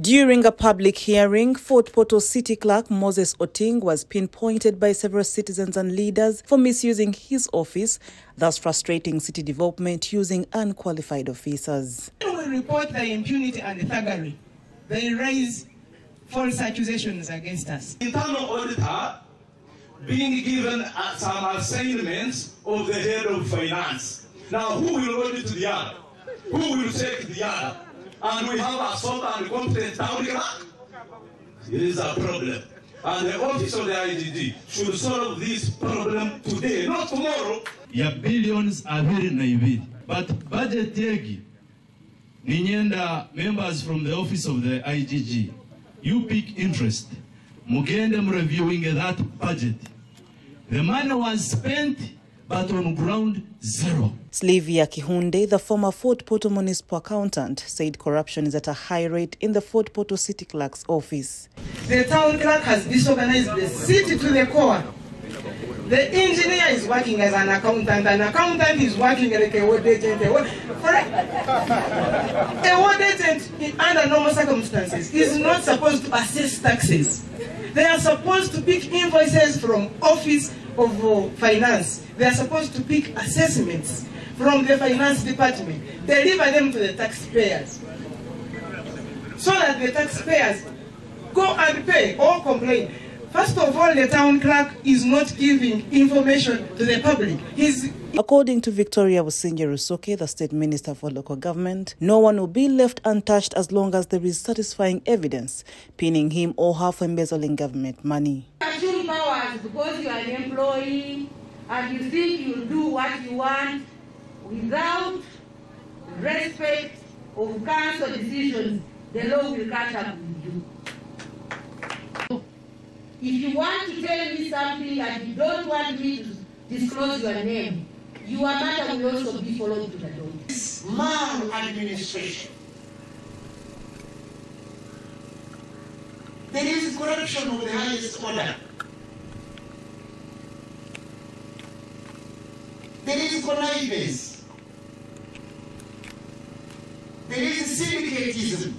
During a public hearing, Fort Portal City Clerk Moses Oting was pinpointed by several citizens and leaders for misusing his office, thus frustrating city development using unqualified officers. When we report the impunity and the thuggery, they raise false accusations against us. Internal auditor being given uh, some assignments of the head of finance. Now, who will audit the other? Who will check the other? And we have a sort and competent it is a problem. And the office of the IGG should solve this problem today, not tomorrow. ya billions abiri na ibiri but budget yegi ninyenda members from the office of the igg you pick interest. Mugende reviewing that budget. The money was spent but on ground zero Sylvia Kihunde, the former Fort Portal municipal accountant, said corruption is at a high rate in the Fort Portal city clerk's office. The town clerk has disorganized the city to the core. The engineer is working as an accountant, an accountant is working like a ward agent. A ward, a ward agent, under normal circumstances, is not supposed to assess taxes. They are supposed to pick invoices from office of uh, finance. They are supposed to pick assessments from the finance department, deliver them to the taxpayers, so that the taxpayers go and pay or complain. First of all, the town clerk is not giving information to the public. He's According to Victoria Businge Rusoke, the state minister for local government, no one will be left untouched as long as there is satisfying evidence pinning him or for embezzling government money. Powers because you are an employee and you think you'll do what you want without respect of council decisions, the law will catch up with you. If you want to tell me something and you don't want me to disclose your name, your matter will also be followed to the law. Maladministration. There is corruption of the highest order. There is connivance. There is syndicatism.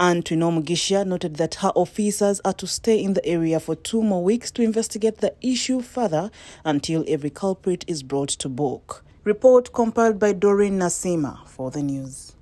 Anne Mugisha noted that her officers are to stay in the area for two more weeks to investigate the issue further until every culprit is brought to book. Report compiled by Doreen Nasima for the news.